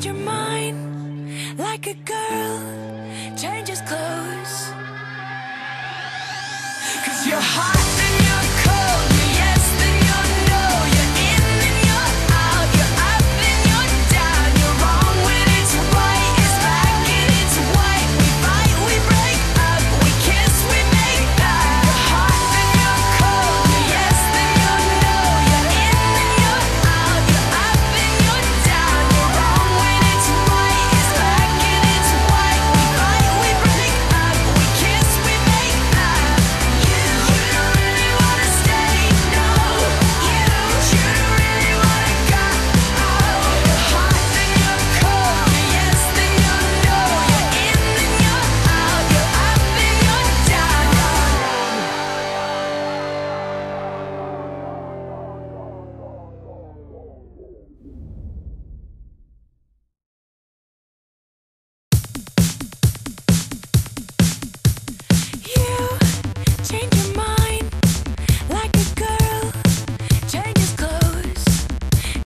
change your mind like a girl changes clothes. Cause you're hot.